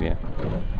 Yeah. yeah.